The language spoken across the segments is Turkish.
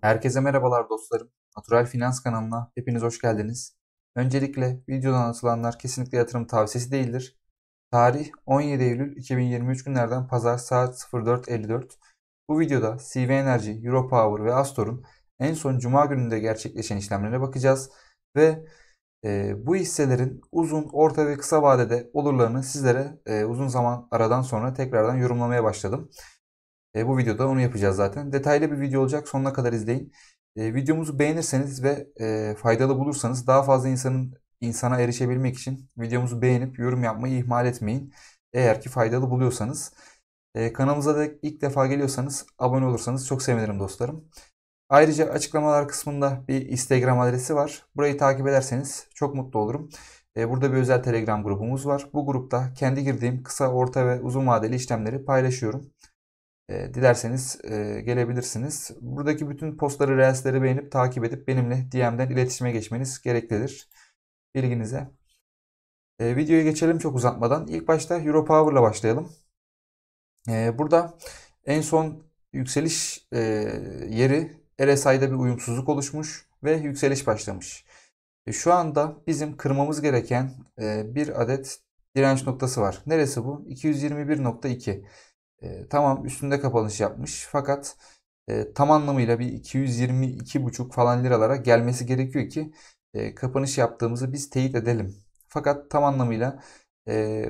Herkese merhabalar dostlarım. Natural Finans kanalına hepiniz hoş geldiniz. Öncelikle videodan atılanlar kesinlikle yatırım tavsiyesi değildir. Tarih 17 Eylül 2023 günlerden pazar saat 04.54. Bu videoda CV Enerji, Europower ve Astor'un en son cuma gününde gerçekleşen işlemlerine bakacağız ve e, bu hisselerin uzun, orta ve kısa vadede olurlarını sizlere e, uzun zaman aradan sonra tekrardan yorumlamaya başladım. E, bu videoda onu yapacağız zaten. Detaylı bir video olacak. Sonuna kadar izleyin. E, videomuzu beğenirseniz ve e, faydalı bulursanız daha fazla insanın insana erişebilmek için videomuzu beğenip yorum yapmayı ihmal etmeyin. Eğer ki faydalı buluyorsanız. E, kanalımıza da ilk defa geliyorsanız abone olursanız çok sevinirim dostlarım. Ayrıca açıklamalar kısmında bir Instagram adresi var. Burayı takip ederseniz çok mutlu olurum. E, burada bir özel Telegram grubumuz var. Bu grupta kendi girdiğim kısa, orta ve uzun vadeli işlemleri paylaşıyorum. E, dilerseniz e, gelebilirsiniz. Buradaki bütün postları, reelsleri beğenip takip edip benimle DM'den iletişime geçmeniz gereklidir. Bilginize. E, videoya geçelim çok uzatmadan. İlk başta Europower'la başlayalım. E, burada en son yükseliş e, yeri RSI'de bir uyumsuzluk oluşmuş ve yükseliş başlamış. E, şu anda bizim kırmamız gereken e, bir adet direnç noktası var. Neresi bu? 221.2. E, tamam üstünde kapanış yapmış fakat e, tam anlamıyla bir 222,5 falan liralara gelmesi gerekiyor ki e, kapanış yaptığımızı biz teyit edelim. Fakat tam anlamıyla e,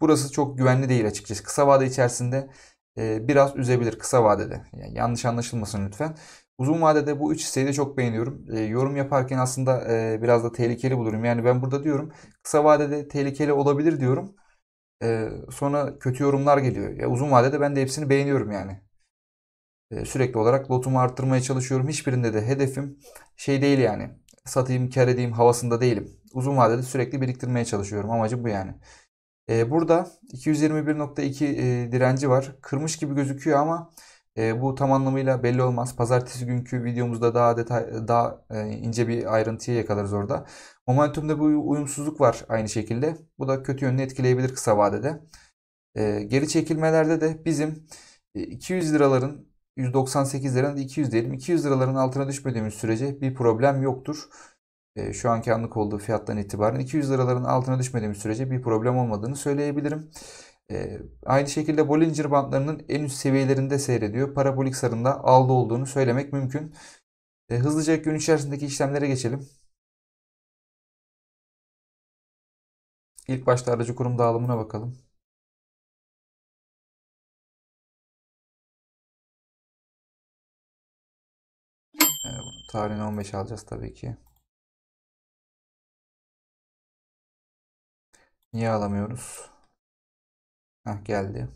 burası çok güvenli değil açıkçası. Kısa vade içerisinde e, biraz üzebilir kısa vadede. Yani yanlış anlaşılmasın lütfen. Uzun vadede bu üç hisseyi de çok beğeniyorum. E, yorum yaparken aslında e, biraz da tehlikeli bulurum. Yani ben burada diyorum kısa vadede tehlikeli olabilir diyorum. E, sonra kötü yorumlar geliyor. Ya uzun vadede ben de hepsini beğeniyorum yani. E, sürekli olarak lotumu arttırmaya çalışıyorum. Hiçbirinde de hedefim şey değil yani. Satayım, kar edeyim havasında değilim. Uzun vadede sürekli biriktirmeye çalışıyorum. Amacım bu yani. E, burada 221.2 e, direnci var. Kırmış gibi gözüküyor ama e, bu tam anlamıyla belli olmaz. Pazartesi günkü videomuzda daha detay, daha e, ince bir ayrıntıyı yakalarız orada. Momentumda bir uyumsuzluk var aynı şekilde. Bu da kötü yönünü etkileyebilir kısa vadede. E, geri çekilmelerde de bizim 200 liraların 198 liranın 200 diyelim. 200 liraların altına düşmediğimiz sürece bir problem yoktur. E, şu anki anlık olduğu fiyattan itibaren 200 liraların altına düşmediğimiz sürece bir problem olmadığını söyleyebilirim. E, aynı şekilde Bollinger bandlarının en üst seviyelerinde seyrediyor. Parabolik sarında aldı olduğunu söylemek mümkün. E, hızlıca gün içerisindeki işlemlere geçelim. İlk başta aracı kurum dağılımına bakalım. E, tarihini 15 alacağız tabii ki. Niye alamıyoruz? Heh, geldi.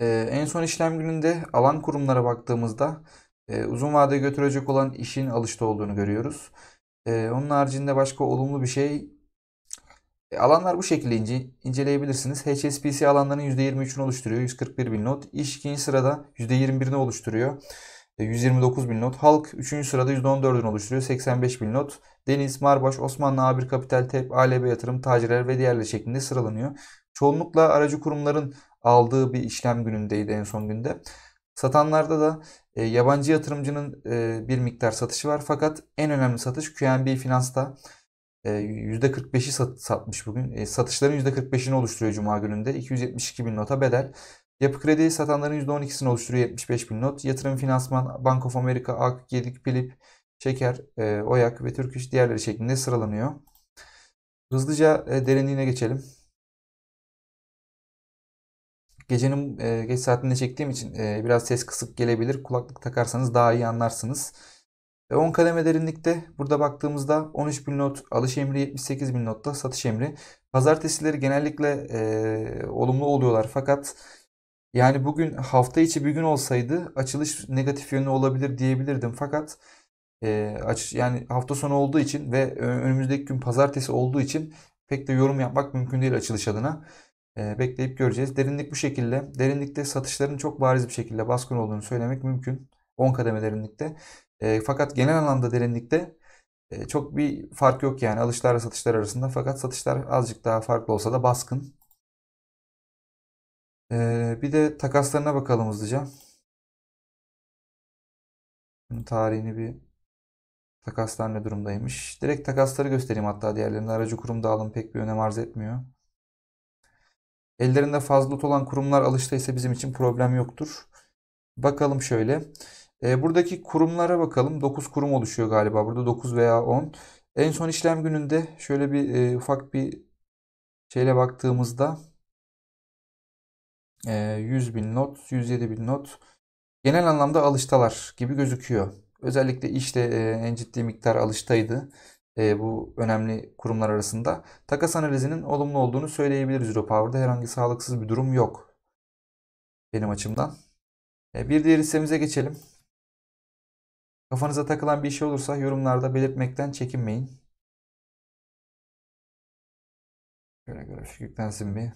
Ee, en son işlem gününde alan kurumlara baktığımızda e, uzun vadeye götürecek olan işin alışta olduğunu görüyoruz. E, onun haricinde başka olumlu bir şey e, alanlar bu şekilde ince, inceleyebilirsiniz. HSBC alanların %23'ünü oluşturuyor. 141 bin not. İş ikinci sırada %21'ini oluşturuyor. 129 bin not. Halk 3. sırada %14'ünü oluşturuyor. 85 bin not. Deniz, Marbaş, Osmanlı A1 Kapital, TEP, ALB Yatırım, Taciler ve diğerleri şeklinde sıralanıyor. Çoğunlukla aracı kurumların aldığı bir işlem günündeydi en son günde. Satanlarda da e, yabancı yatırımcının e, bir miktar satışı var. Fakat en önemli satış QNB Finans'ta. E, %45'i sat, satmış bugün. E, satışların %45'ini oluşturuyor Cuma gününde. 272 bin nota bedel. Yapı kredi satanların %12'sini oluşturuyor 75 bin not. Yatırım finansman, Bank of America, AK, Gedik, Pilip, Şeker, e, Oyak ve Türk İş diğerleri şeklinde sıralanıyor. Hızlıca e, derinliğine geçelim. Gecenin e, geç saatinde çektiğim için e, biraz ses kısık gelebilir. Kulaklık takarsanız daha iyi anlarsınız. Ve 10 kademe derinlikte burada baktığımızda 13 bin not alış emri 78 bin notta satış emri. Pazartesileri genellikle e, olumlu oluyorlar fakat yani bugün hafta içi bir gün olsaydı açılış negatif yönlü olabilir diyebilirdim. Fakat e, aç, yani hafta sonu olduğu için ve önümüzdeki gün pazartesi olduğu için pek de yorum yapmak mümkün değil açılış adına. E, bekleyip göreceğiz. Derinlik bu şekilde. Derinlikte satışların çok bariz bir şekilde baskın olduğunu söylemek mümkün. 10 kademe derinlikte. E, fakat genel anlamda derinlikte e, çok bir fark yok yani alışlarla satışlar arasında. Fakat satışlar azıcık daha farklı olsa da baskın. Ee, bir de takaslarına bakalım hızlıca. Bunun tarihini bir takaslar ne durumdaymış. Direkt takasları göstereyim hatta diğerlerinde aracı kurum dağılımı pek bir önem arz etmiyor. Ellerinde fazla olan kurumlar alıştaysa bizim için problem yoktur. Bakalım şöyle. E, buradaki kurumlara bakalım. 9 kurum oluşuyor galiba. Burada 9 veya 10. En son işlem gününde şöyle bir e, ufak bir şeyle baktığımızda e, 100 bin not, 107 bin not genel anlamda alıştalar gibi gözüküyor. Özellikle işte e, en ciddi miktar alıştaydı e, bu önemli kurumlar arasında. Takas analizinin olumlu olduğunu söyleyebiliriz Europower'da. Herhangi sağlıksız bir durum yok benim açımdan. E, bir diğer hissemize geçelim. Kafanıza takılan bir şey olursa yorumlarda belirtmekten çekinmeyin. Şöyle grafik yüklensin bir.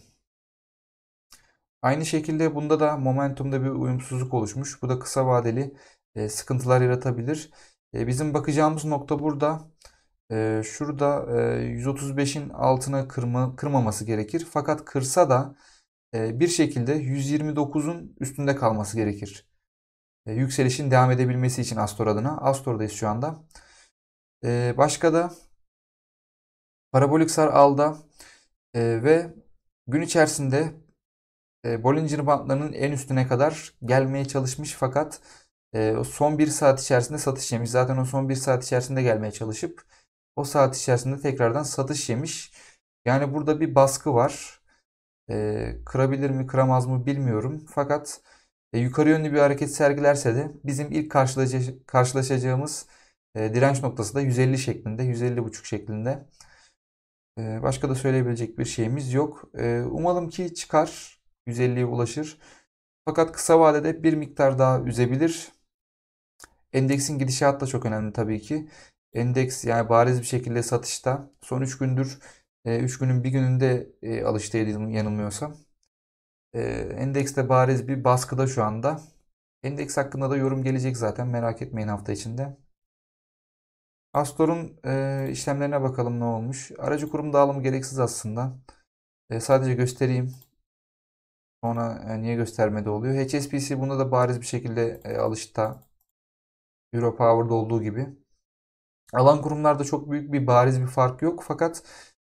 Aynı şekilde bunda da momentumda bir uyumsuzluk oluşmuş. Bu da kısa vadeli e, sıkıntılar yaratabilir. E, bizim bakacağımız nokta burada. Şurada e, 135'in altına kırma, kırmaması gerekir. Fakat kırsa da bir şekilde 129'un üstünde kalması gerekir. Yükselişin devam edebilmesi için Astor adına. Astor'dayız şu anda. Başka da Parabolik Sar alda ve gün içerisinde Bollinger bandlarının en üstüne kadar gelmeye çalışmış fakat son bir saat içerisinde satış yemiş. Zaten o son bir saat içerisinde gelmeye çalışıp o saat içerisinde tekrardan satış yemiş. Yani burada bir baskı var. E, kırabilir mi kıramaz mı bilmiyorum. Fakat e, yukarı yönlü bir hareket sergilerse de bizim ilk karşılaşacağımız e, direnç noktası da 150 şeklinde, 150.5 şeklinde. E, başka da söyleyebilecek bir şeyimiz yok. E, umalım ki çıkar, 150'ye ulaşır. Fakat kısa vadede bir miktar daha üzebilir. Endeksin gidişatı da çok önemli tabii ki. Endeks yani bariz bir şekilde satışta. Son 3 gündür, 3 günün bir gününde alıştaydı yanılmıyorsam. E, endekste bariz bir baskıda şu anda. Endeks hakkında da yorum gelecek zaten merak etmeyin hafta içinde. Astor'un e, işlemlerine bakalım ne olmuş. Aracı kurum dağılımı gereksiz aslında. E, sadece göstereyim. Sonra e, niye göstermedi oluyor. HSBC bunda da bariz bir şekilde e, alışta. Europower'da olduğu gibi. Alan kurumlarda çok büyük bir bariz bir fark yok. Fakat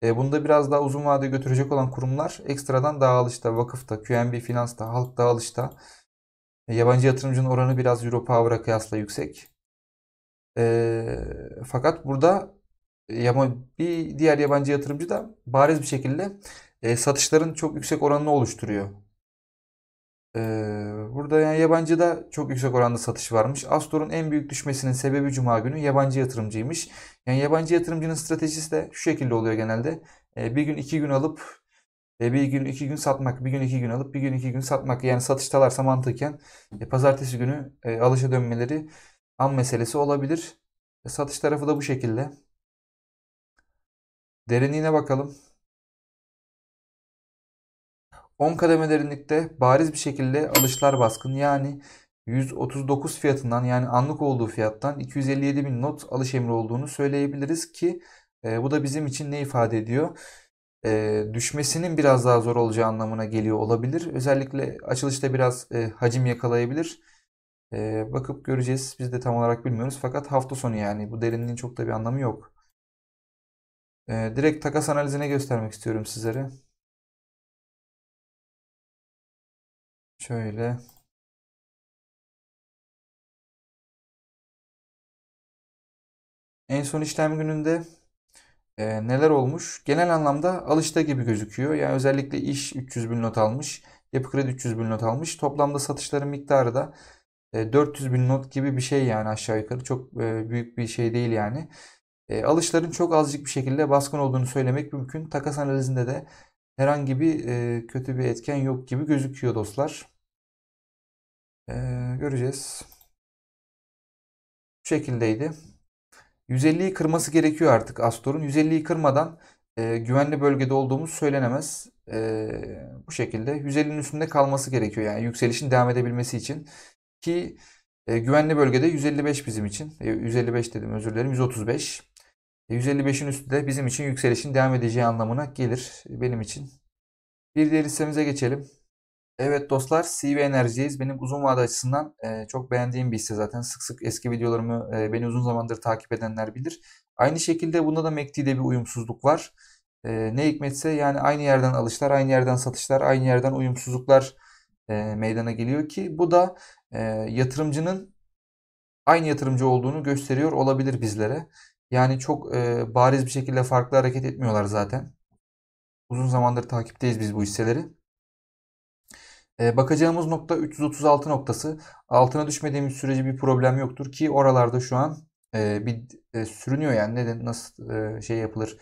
e, bunda biraz daha uzun vade götürecek olan kurumlar ekstradan dağılışta, vakıfta, QNB Finans'ta, halk dağılışta. E, yabancı yatırımcının oranı biraz Europower'a kıyasla yüksek. E, fakat burada bir diğer yabancı yatırımcı da bariz bir şekilde e, satışların çok yüksek oranını oluşturuyor. Ee, burada yani yabancıda çok yüksek oranda satış varmış. Astor'un en büyük düşmesinin sebebi Cuma günü yabancı yatırımcıymış. Yani yabancı yatırımcının stratejisi de şu şekilde oluyor genelde. Ee, bir gün iki gün alıp e, bir gün iki gün satmak, bir gün iki gün alıp bir gün iki gün satmak. Yani satıştalarsa mantıken e, pazartesi günü e, alışa dönmeleri an meselesi olabilir. Satış tarafı da bu şekilde. Derinliğine bakalım. 10 kademe derinlikte bariz bir şekilde alışlar baskın. Yani 139 fiyatından yani anlık olduğu fiyattan 257 bin not alış emri olduğunu söyleyebiliriz ki e, bu da bizim için ne ifade ediyor? E, düşmesinin biraz daha zor olacağı anlamına geliyor olabilir. Özellikle açılışta biraz e, hacim yakalayabilir. E, bakıp göreceğiz. Biz de tam olarak bilmiyoruz. Fakat hafta sonu yani bu derinliğin çok da bir anlamı yok. E, direkt takas analizine göstermek istiyorum sizlere. Şöyle. En son işlem gününde e, neler olmuş? Genel anlamda alışta gibi gözüküyor. Yani özellikle iş 300 bin not almış. Yapı kredi 300 bin not almış. Toplamda satışların miktarı da e, 400 bin not gibi bir şey yani aşağı yukarı. Çok e, büyük bir şey değil yani. E, alışların çok azıcık bir şekilde baskın olduğunu söylemek mümkün. Takas analizinde de herhangi bir e, kötü bir etken yok gibi gözüküyor dostlar. Ee, göreceğiz. Bu şekildeydi. 150'yi kırması gerekiyor artık Astor'un. 150'yi kırmadan e, güvenli bölgede olduğumuz söylenemez. E, bu şekilde 150'nin üstünde kalması gerekiyor. Yani yükselişin devam edebilmesi için. Ki e, güvenli bölgede 155 bizim için. E, 155 dedim özür dilerim. 135. E, 155'in üstünde bizim için yükselişin devam edeceği anlamına gelir benim için. Bir diğer hissemize geçelim. Evet dostlar, CV Enerji'deyiz. Benim uzun vade açısından e, çok beğendiğim bir hisse zaten. Sık sık eski videolarımı e, beni uzun zamandır takip edenler bilir. Aynı şekilde bunda da MACD'de bir uyumsuzluk var. E, ne hikmetse yani aynı yerden alışlar, aynı yerden satışlar, aynı yerden uyumsuzluklar e, meydana geliyor ki bu da e, yatırımcının aynı yatırımcı olduğunu gösteriyor olabilir bizlere. Yani çok e, bariz bir şekilde farklı hareket etmiyorlar zaten. Uzun zamandır takipteyiz biz bu hisseleri. E, bakacağımız nokta 336 noktası. Altına düşmediğimiz sürece bir problem yoktur ki oralarda şu an e, bir e, sürünüyor yani neden nasıl e, şey yapılır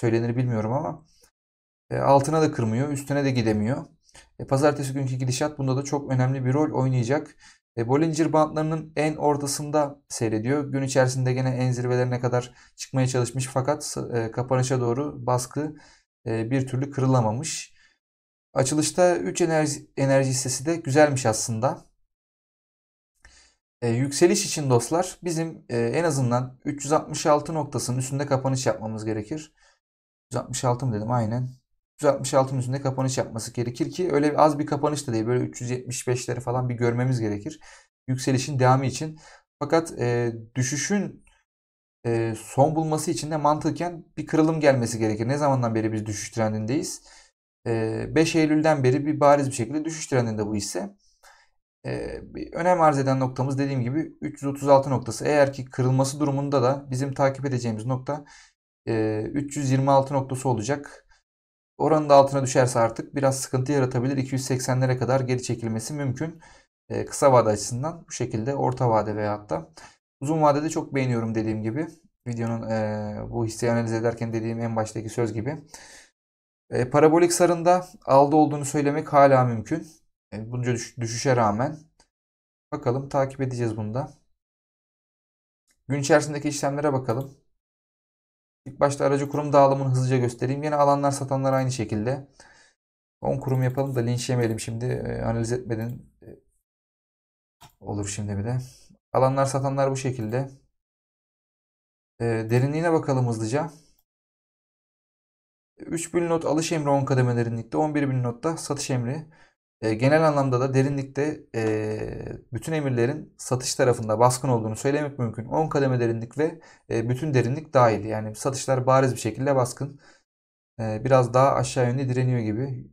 söylenir bilmiyorum ama altına da kırmıyor, üstüne de gidemiyor. Pazartesi günkü gidişat bunda da çok önemli bir rol oynayacak. Bollinger bandlarının en ortasında seyrediyor. Gün içerisinde gene en zirvelerine kadar çıkmaya çalışmış fakat kapanışa doğru baskı bir türlü kırılamamış. Açılışta 3 enerji, enerji hissesi de güzelmiş aslında. E, yükseliş için dostlar bizim e, en azından 366 noktasının üstünde kapanış yapmamız gerekir. 366 mı dedim aynen. 366'ın üstünde kapanış yapması gerekir ki öyle az bir kapanış da değil. Böyle 375'leri falan bir görmemiz gerekir. Yükselişin devamı için. Fakat e, düşüşün e, son bulması için de mantıken bir kırılım gelmesi gerekir. Ne zamandan beri biz düşüş trendindeyiz? 5 Eylül'den beri bir bariz bir şekilde düşüş trendinde bu hisse. Bir önem arz eden noktamız dediğim gibi 336 noktası. Eğer ki kırılması durumunda da bizim takip edeceğimiz nokta 326 noktası olacak. Oranın da altına düşerse artık biraz sıkıntı yaratabilir. 280'lere kadar geri çekilmesi mümkün. Kısa vade açısından bu şekilde orta vade veyahut da uzun vadede çok beğeniyorum dediğim gibi. Videonun bu hisseyi analiz ederken dediğim en baştaki söz gibi. E, parabolik sarında aldı olduğunu söylemek hala mümkün. E, bunca düş düşüşe rağmen. Bakalım takip edeceğiz bunda. Gün içerisindeki işlemlere bakalım. İlk başta aracı kurum dağılımını hızlıca göstereyim. Yine alanlar satanlar aynı şekilde. 10 kurum yapalım da linç yemeyelim şimdi. E, analiz etmeden e, olur şimdi bir de. Alanlar satanlar bu şekilde. E, derinliğine bakalım hızlıca. 3000 not alış emri 10 kademe derinlikte, 11.000 notta satış emri. E, genel anlamda da derinlikte e, bütün emirlerin satış tarafında baskın olduğunu söylemek mümkün. 10 kademe derinlik ve e, bütün derinlik dahil. Yani satışlar bariz bir şekilde baskın. E, biraz daha aşağı yönlü direniyor gibi.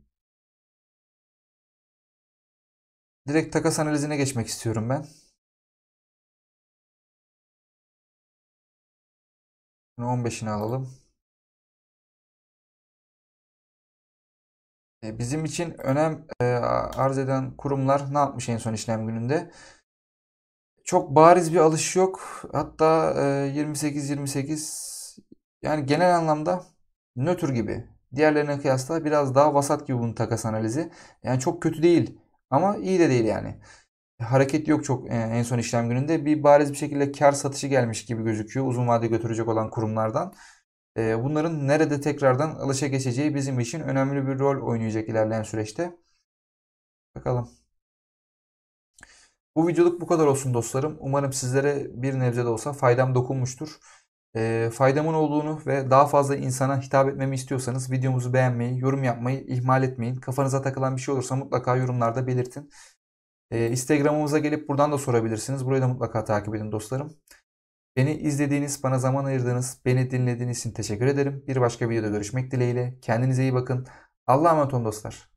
Direkt takas analizine geçmek istiyorum ben. 15'ini alalım. Bizim için önem e, arz eden kurumlar ne yapmış en son işlem gününde? Çok bariz bir alış yok. Hatta 28-28 e, yani genel anlamda nötr gibi. Diğerlerine kıyasla biraz daha vasat gibi bunun takas analizi. Yani çok kötü değil ama iyi de değil yani. Hareket yok çok en son işlem gününde. Bir bariz bir şekilde kar satışı gelmiş gibi gözüküyor uzun vade götürecek olan kurumlardan. Bunların nerede tekrardan alışa geçeceği bizim için önemli bir rol oynayacak ilerleyen süreçte. Bakalım. Bu videoluk bu kadar olsun dostlarım. Umarım sizlere bir nebze de olsa faydam dokunmuştur. E, faydamın olduğunu ve daha fazla insana hitap etmemi istiyorsanız videomuzu beğenmeyi, yorum yapmayı ihmal etmeyin. Kafanıza takılan bir şey olursa mutlaka yorumlarda belirtin. E, Instagram'ımıza gelip buradan da sorabilirsiniz. Burayı da mutlaka takip edin dostlarım. Beni izlediğiniz, bana zaman ayırdığınız, beni dinlediğiniz için teşekkür ederim. Bir başka videoda görüşmek dileğiyle. Kendinize iyi bakın. Allah'a emanet olun dostlar.